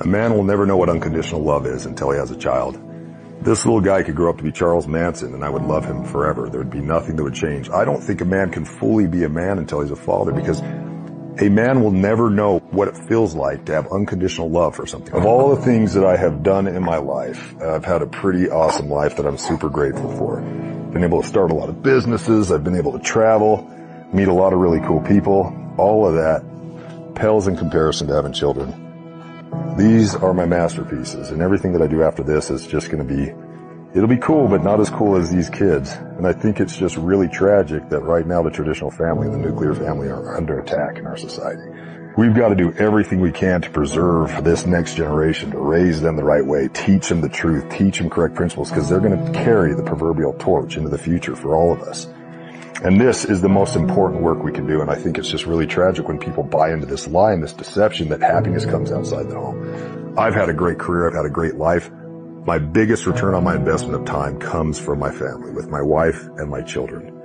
A man will never know what unconditional love is until he has a child. This little guy could grow up to be Charles Manson and I would love him forever. There would be nothing that would change. I don't think a man can fully be a man until he's a father because a man will never know what it feels like to have unconditional love for something. Of all the things that I have done in my life, I've had a pretty awesome life that I'm super grateful for. Been able to start a lot of businesses. I've been able to travel, meet a lot of really cool people. All of that pales in comparison to having children. These are my masterpieces and everything that I do after this is just going to be It'll be cool, but not as cool as these kids. And I think it's just really tragic that right now the traditional family and the nuclear family are under attack in our society. We've got to do everything we can to preserve this next generation, to raise them the right way, teach them the truth, teach them correct principles, because they're going to carry the proverbial torch into the future for all of us. And this is the most important work we can do. And I think it's just really tragic when people buy into this lie and this deception that happiness comes outside the home. I've had a great career. I've had a great life. My biggest return on my investment of time comes from my family, with my wife and my children.